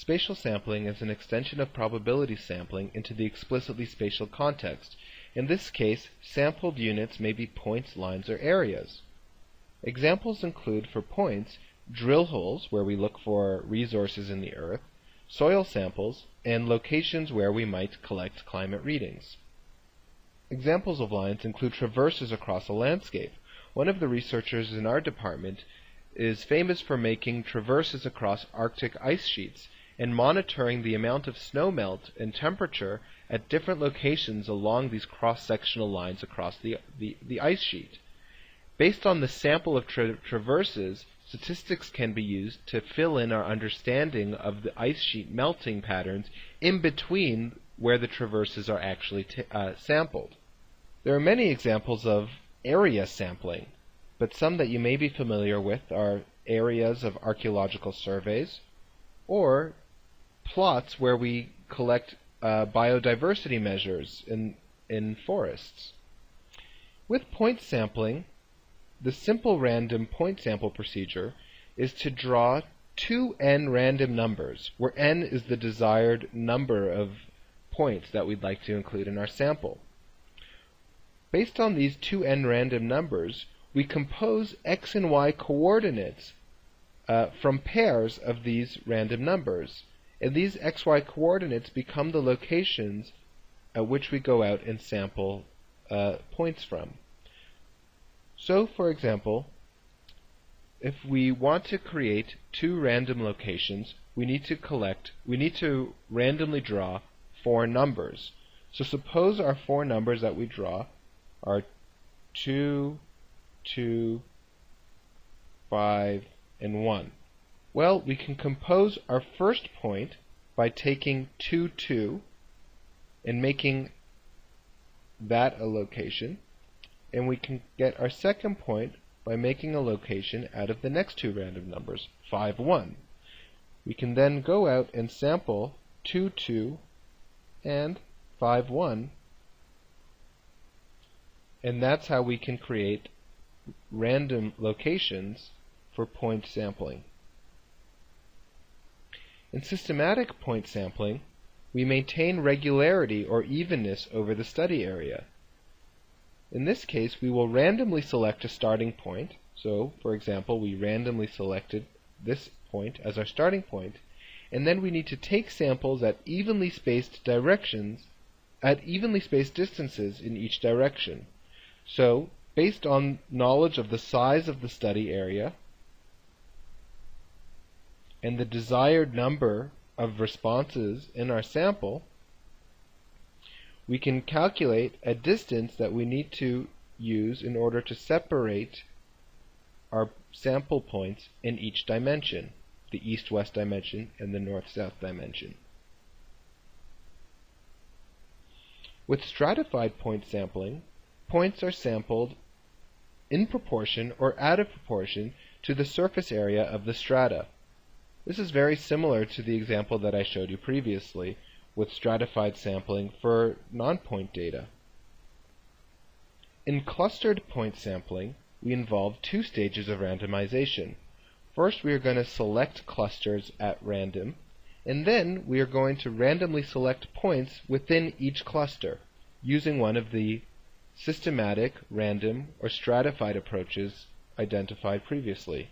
Spatial sampling is an extension of probability sampling into the explicitly spatial context. In this case, sampled units may be points, lines, or areas. Examples include for points, drill holes where we look for resources in the earth, soil samples, and locations where we might collect climate readings. Examples of lines include traverses across a landscape. One of the researchers in our department is famous for making traverses across Arctic ice sheets and monitoring the amount of snow melt and temperature at different locations along these cross-sectional lines across the, the, the, ice sheet. Based on the sample of tra traverses, statistics can be used to fill in our understanding of the ice sheet melting patterns in between where the traverses are actually uh, sampled. There are many examples of area sampling, but some that you may be familiar with are areas of archaeological surveys or plots where we collect uh, biodiversity measures in, in forests. With point sampling, the simple random point sample procedure is to draw two n random numbers, where n is the desired number of points that we'd like to include in our sample. Based on these two n random numbers, we compose x and y coordinates uh, from pairs of these random numbers. And these xy coordinates become the locations at which we go out and sample uh, points from. So, for example, if we want to create two random locations, we need to collect, we need to randomly draw four numbers. So suppose our four numbers that we draw are 2, 2, 5, and 1. Well, we can compose our first point by taking 2, 2 and making that a location. And we can get our second point by making a location out of the next two random numbers, 5, 1. We can then go out and sample 2, 2 and 5, 1. And that's how we can create random locations for point sampling. In systematic point sampling, we maintain regularity or evenness over the study area. In this case, we will randomly select a starting point. So, for example, we randomly selected this point as our starting point, and then we need to take samples at evenly spaced directions, at evenly spaced distances in each direction. So, based on knowledge of the size of the study area, and the desired number of responses in our sample, we can calculate a distance that we need to use in order to separate our sample points in each dimension, the east-west dimension and the north-south dimension. With stratified point sampling, points are sampled in proportion or out of proportion to the surface area of the strata. This is very similar to the example that I showed you previously with stratified sampling for non-point data. In clustered point sampling, we involve two stages of randomization. First, we are going to select clusters at random, and then we are going to randomly select points within each cluster using one of the systematic, random, or stratified approaches identified previously.